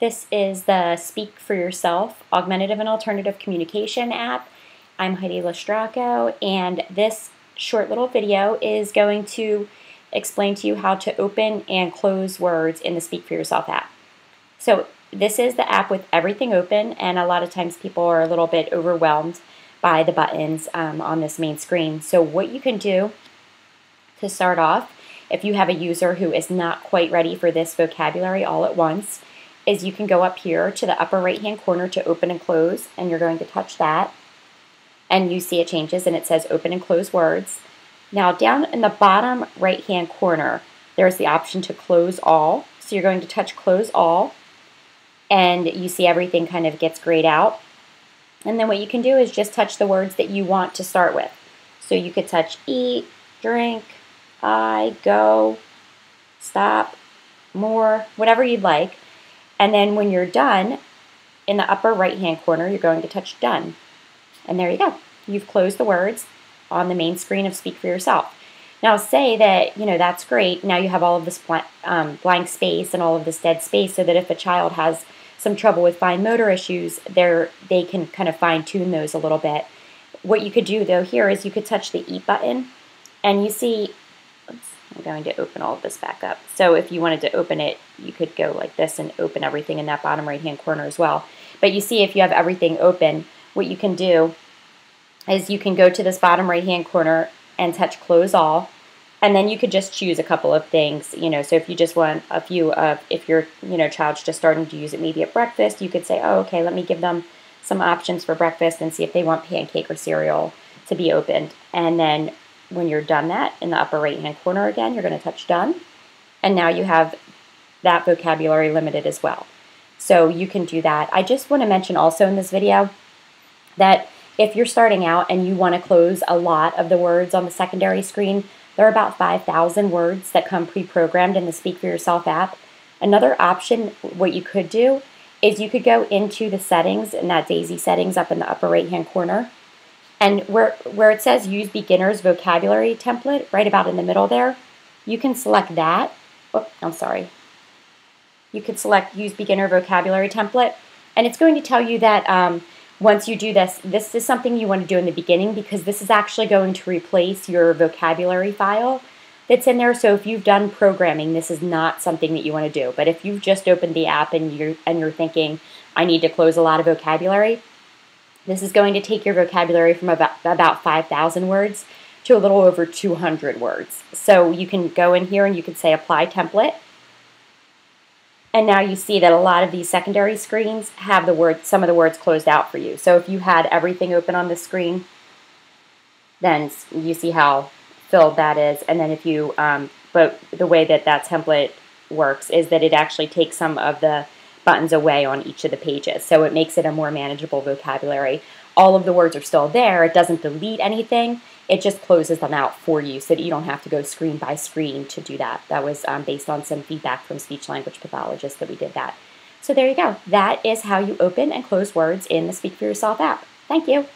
This is the Speak for Yourself Augmentative and Alternative Communication app. I'm Heidi LoStracco, and this short little video is going to explain to you how to open and close words in the Speak for Yourself app. So, this is the app with everything open, and a lot of times people are a little bit overwhelmed by the buttons um, on this main screen. So, what you can do to start off, if you have a user who is not quite ready for this vocabulary all at once, is you can go up here to the upper right hand corner to open and close, and you're going to touch that. And you see it changes and it says open and close words. Now, down in the bottom right hand corner, there's the option to close all. So you're going to touch close all, and you see everything kind of gets grayed out. And then what you can do is just touch the words that you want to start with. So you could touch eat, drink, I, go, stop, more, whatever you'd like. And then when you're done, in the upper right hand corner, you're going to touch done. And there you go. You've closed the words on the main screen of Speak for Yourself. Now, say that, you know, that's great. Now you have all of this um, blank space and all of this dead space so that if a child has some trouble with fine motor issues, they they can kind of fine tune those a little bit. What you could do, though, here is you could touch the Eat button and you see I'm going to open all of this back up. So if you wanted to open it, you could go like this and open everything in that bottom right hand corner as well. But you see if you have everything open, what you can do is you can go to this bottom right hand corner and touch close all. And then you could just choose a couple of things, you know, so if you just want a few of, if your, you know, child's just starting to use it maybe at breakfast, you could say, oh, okay, let me give them some options for breakfast and see if they want pancake or cereal to be opened. And then when you're done that, in the upper right hand corner again, you're going to touch done. And now you have that vocabulary limited as well. So you can do that. I just want to mention also in this video that if you're starting out and you want to close a lot of the words on the secondary screen, there are about 5,000 words that come pre-programmed in the Speak for Yourself app. Another option, what you could do, is you could go into the settings in that DAISY settings up in the upper right hand corner and where, where it says use beginner's vocabulary template, right about in the middle there, you can select that. Oh, I'm sorry. You could select use beginner vocabulary template. And it's going to tell you that um, once you do this, this is something you want to do in the beginning because this is actually going to replace your vocabulary file that's in there. So if you've done programming, this is not something that you want to do. But if you've just opened the app and you're, and you're thinking, I need to close a lot of vocabulary, this is going to take your vocabulary from about, about 5,000 words to a little over 200 words. So you can go in here and you can say apply template. And now you see that a lot of these secondary screens have the word, some of the words closed out for you. So if you had everything open on the screen, then you see how filled that is. And then if you, um, but the way that that template works is that it actually takes some of the buttons away on each of the pages. So it makes it a more manageable vocabulary. All of the words are still there. It doesn't delete anything. It just closes them out for you so that you don't have to go screen by screen to do that. That was um, based on some feedback from speech language pathologists that we did that. So there you go. That is how you open and close words in the Speak for Yourself app. Thank you.